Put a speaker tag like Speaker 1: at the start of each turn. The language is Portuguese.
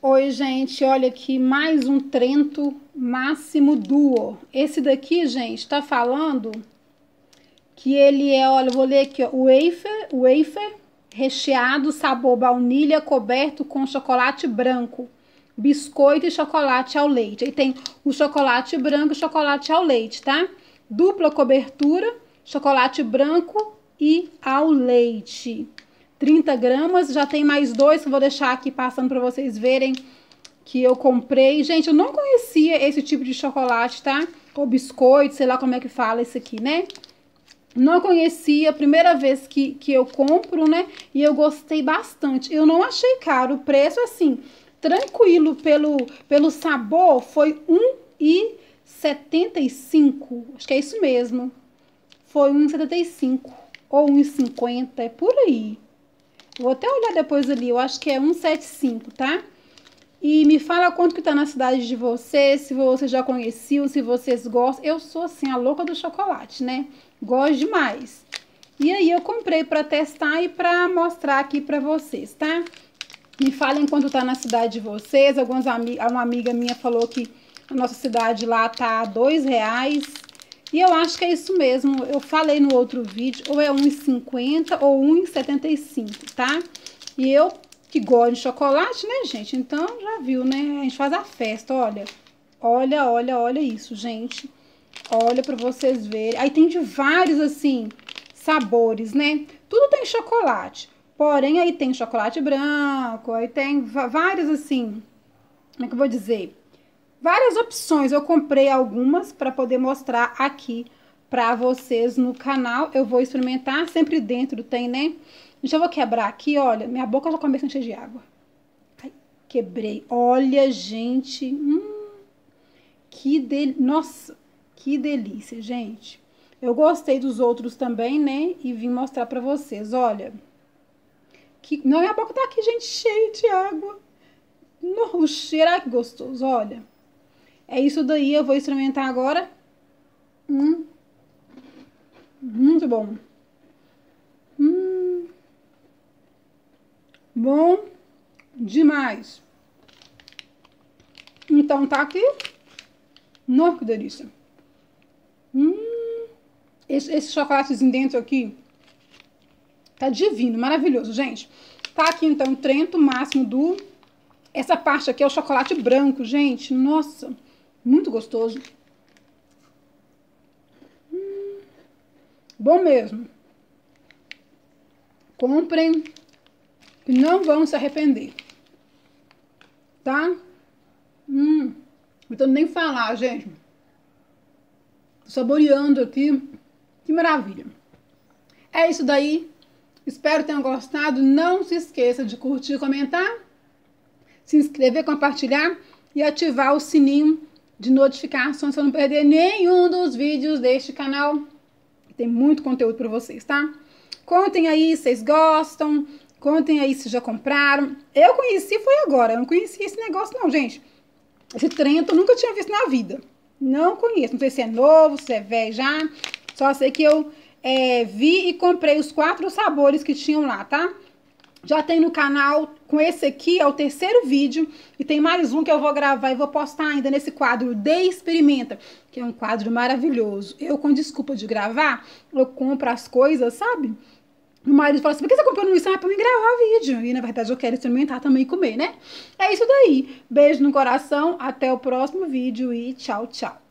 Speaker 1: Oi, gente, olha aqui mais um Trento Máximo Duo. Esse daqui, gente, tá falando que ele é, olha, vou ler aqui, ó, wafer, wafer recheado, sabor baunilha, coberto com chocolate branco, biscoito e chocolate ao leite. Aí tem o chocolate branco e chocolate ao leite, tá? Dupla cobertura, chocolate branco e ao leite. 30 gramas. Já tem mais dois que eu vou deixar aqui passando para vocês verem que eu comprei. Gente, eu não conhecia esse tipo de chocolate, tá? Ou biscoito, sei lá como é que fala isso aqui, né? Não conhecia, primeira vez que, que eu compro, né? E eu gostei bastante. Eu não achei caro, o preço assim, tranquilo pelo, pelo sabor, foi R$1,75. Acho que é isso mesmo. Foi R$1,75 ou R$1,50, é por aí. Vou até olhar depois ali, eu acho que é 175, tá? E me fala quanto que tá na cidade de vocês, se você já conheceu, se vocês gostam. Eu sou, assim, a louca do chocolate, né? Gosto demais. E aí eu comprei para testar e para mostrar aqui para vocês, tá? Me falem quanto tá na cidade de vocês. Algumas ami uma amiga minha falou que a nossa cidade lá tá dois reais. E eu acho que é isso mesmo. Eu falei no outro vídeo, ou é 1,50 ou 1,75, tá? E eu que gosto de chocolate, né, gente? Então, já viu, né? A gente faz a festa, olha. Olha, olha, olha isso, gente. Olha pra vocês verem. Aí tem de vários, assim, sabores, né? Tudo tem chocolate. Porém, aí tem chocolate branco, aí tem vários, assim... Como é que eu vou dizer? Várias opções. Eu comprei algumas para poder mostrar aqui para vocês no canal. Eu vou experimentar, sempre dentro tem, né? Eu vou quebrar aqui, olha, minha boca já começa a encher de água. Ai, quebrei. Olha, gente, hum, que del... Nossa, que delícia, gente. Eu gostei dos outros também, né? E vim mostrar para vocês, olha. Que... Não, minha boca tá aqui, gente, cheia de água. No, o cheiro, ai, que gostoso, olha. É isso daí, eu vou experimentar agora. Hum. Muito bom. Hum. Bom demais. Então tá aqui. Nossa, que delícia. Hum. Esse, esse chocolatezinho dentro aqui tá divino, maravilhoso, gente. Tá aqui então o Trento máximo do... Essa parte aqui é o chocolate branco, gente. Nossa. Muito gostoso. Hum, bom mesmo. Comprem e não vão se arrepender. Tá? Hum, não nem falar, gente. Tô saboreando aqui. Que maravilha. É isso daí. Espero que tenham gostado. Não se esqueça de curtir, comentar, se inscrever, compartilhar e ativar o sininho de notificações para não perder nenhum dos vídeos deste canal. Tem muito conteúdo para vocês, tá? Contem aí se vocês gostam, contem aí se já compraram. Eu conheci foi agora, eu não conhecia esse negócio não, gente. Esse Trento eu nunca tinha visto na vida. Não conheço, não sei se é novo, se é velho já. Só sei que eu é, vi e comprei os quatro sabores que tinham lá, tá? Já tem no canal, com esse aqui é o terceiro vídeo e tem mais um que eu vou gravar e vou postar ainda nesse quadro de Experimenta, que é um quadro maravilhoso. Eu, com desculpa de gravar, eu compro as coisas, sabe? O marido fala assim, por que você comprou isso? Ah, pra me gravar vídeo. E, na verdade, eu quero experimentar também e comer, né? É isso daí. Beijo no coração, até o próximo vídeo e tchau, tchau.